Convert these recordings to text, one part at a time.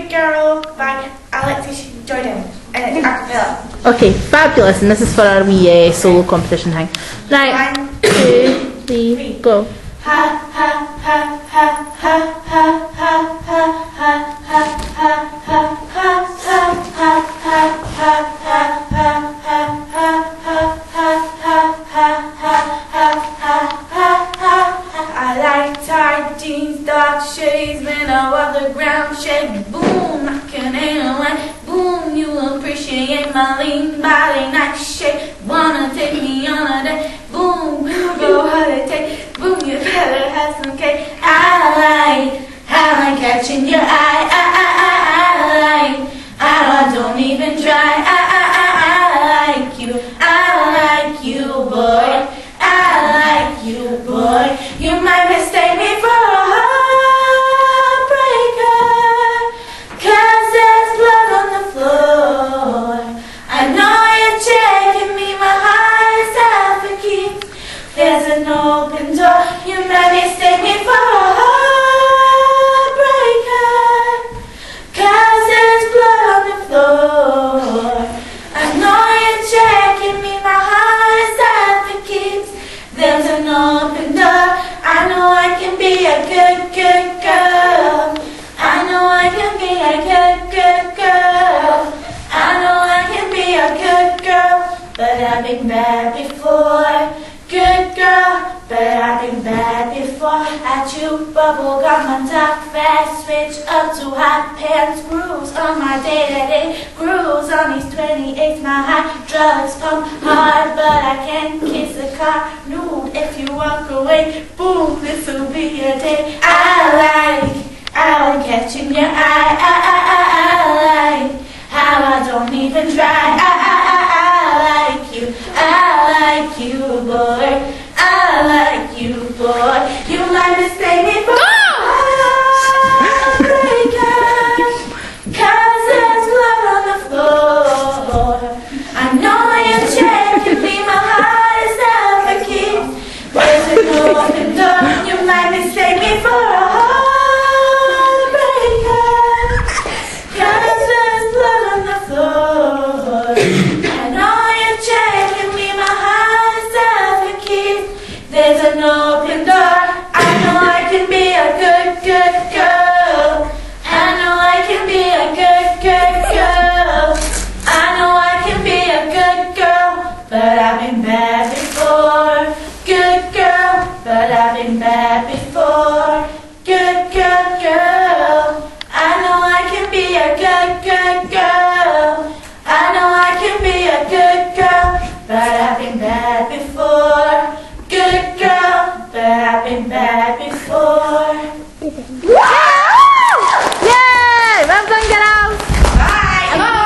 Good Girl by Alexis Jordan. And it's acapella. Okay, fabulous. And this is for our wee uh, solo competition thing. Right, One, two, three, go. Ha ha ha ha ha ha ha ha ha ha ha ha ha ha ha ha ha I like tight jeans, dark shades, when I walk the ground, shake, boom, I can handle boom, you my lean body, nice shape, wanna take me on a date, boom, we'll go holiday, boom, you better have some cake, I like, I like catching your eye, I, a heartbreaker. Blood on the floor. I know you're checking me, my heart suffocates. There's an open door. I know I can be a good, good girl. I know I can be a good, good girl. I know I can be a good girl, but I've been bad before. Good girl, but I've been bad before. I chew bubble gum on top fast, switch up to hot pants, grooves on my day to day, grooves on these 28s. My hot drugs pump hard, but I can't kiss a car. Nude if you walk away, boom, this will be your day. I like, I like catching your eye. I, I, I, I like how I don't even try. I, I, I, I like you. I like you, boy. I you, boy. Been bad before. Good, good girl. I know I can be a good, good girl. I know I can be a good girl, but I've been bad before. Good girl, but I've been bad before. Yay! Well done, girls. Oh,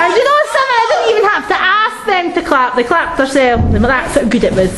and you know something? I didn't even have to ask them to clap. They clapped themselves. That's how good it was.